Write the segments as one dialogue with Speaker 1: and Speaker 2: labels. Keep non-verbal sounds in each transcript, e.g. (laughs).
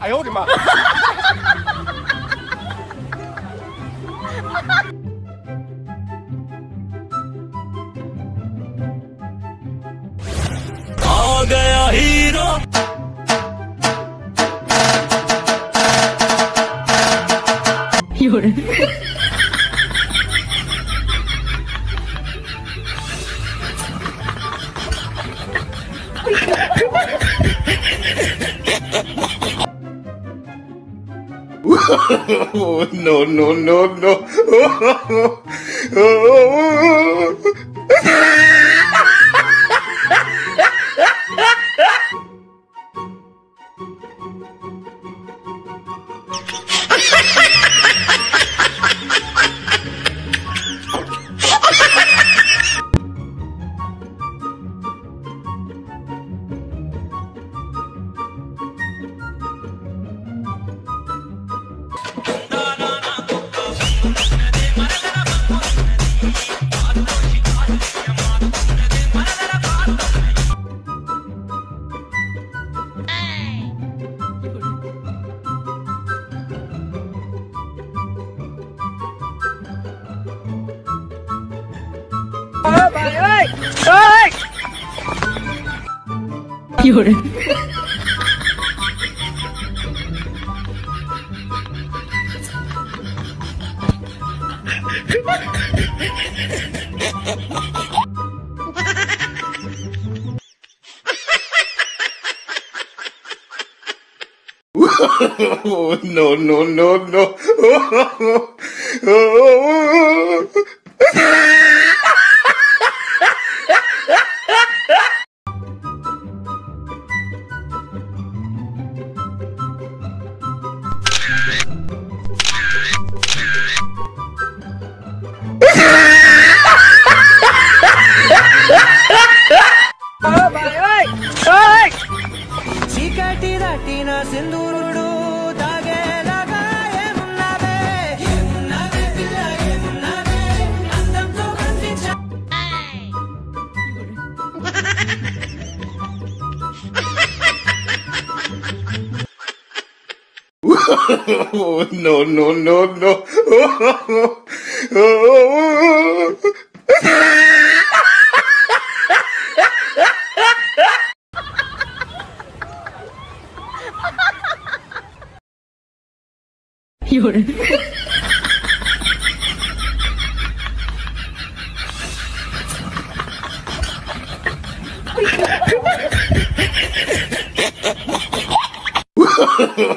Speaker 1: 哎呦我的妈！(laughs)
Speaker 2: no, no, no, no. (laughs) よハハハノ。(laughs) (laughs) no, no, no, no. Oh.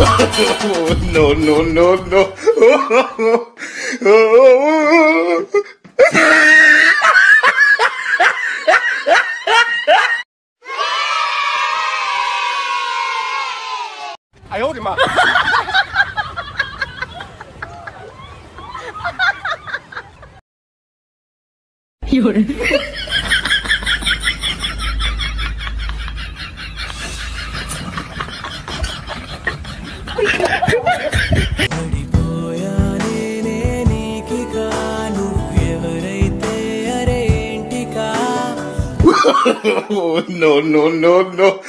Speaker 3: (laughs)
Speaker 2: no, no, no, no.
Speaker 3: I hold him up.
Speaker 2: You're no, no, no, no.